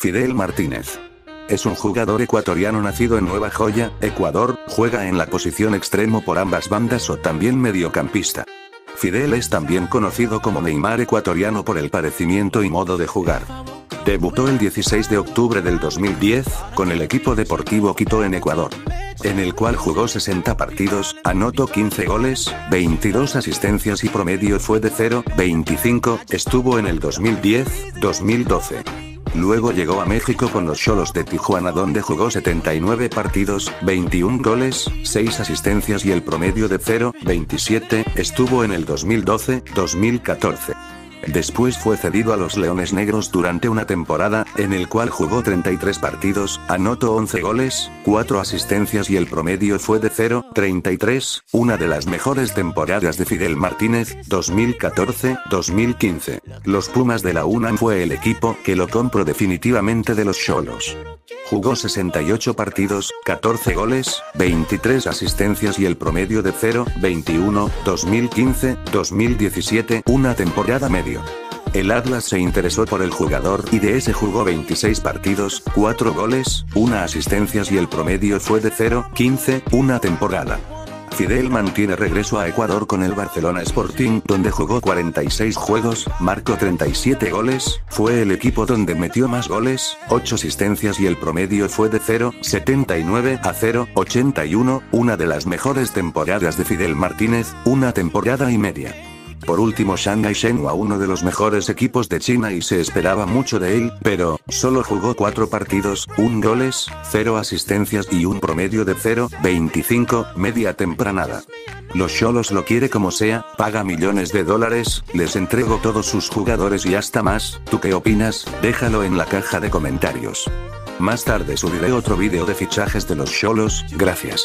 Fidel Martínez. Es un jugador ecuatoriano nacido en Nueva Joya, Ecuador, juega en la posición extremo por ambas bandas o también mediocampista. Fidel es también conocido como Neymar ecuatoriano por el parecimiento y modo de jugar. Debutó el 16 de octubre del 2010, con el equipo deportivo Quito en Ecuador. En el cual jugó 60 partidos, anotó 15 goles, 22 asistencias y promedio fue de 0,25, estuvo en el 2010-2012. Luego llegó a México con los Cholos de Tijuana donde jugó 79 partidos, 21 goles, 6 asistencias y el promedio de 0,27, estuvo en el 2012-2014. Después fue cedido a los Leones Negros durante una temporada, en el cual jugó 33 partidos, anotó 11 goles, 4 asistencias y el promedio fue de 0,33, una de las mejores temporadas de Fidel Martínez, 2014-2015. Los Pumas de la UNAM fue el equipo que lo compró definitivamente de los Cholos. Jugó 68 partidos, 14 goles, 23 asistencias y el promedio de 0,21, 2015-2017, una temporada medio. El Atlas se interesó por el jugador y de ese jugó 26 partidos, 4 goles, 1 asistencias y el promedio fue de 0,15, una temporada. Fidel mantiene regreso a Ecuador con el Barcelona Sporting, donde jugó 46 juegos, marcó 37 goles, fue el equipo donde metió más goles, 8 asistencias y el promedio fue de 0,79 a 0,81, una de las mejores temporadas de Fidel Martínez, una temporada y media. Por último Shanghai Shenhua uno de los mejores equipos de China y se esperaba mucho de él, pero, solo jugó 4 partidos, 1 goles, 0 asistencias y un promedio de 0,25, media tempranada. Los Cholos lo quiere como sea, paga millones de dólares, les entrego todos sus jugadores y hasta más, ¿tú qué opinas? Déjalo en la caja de comentarios. Más tarde subiré otro vídeo de fichajes de los Cholos, gracias.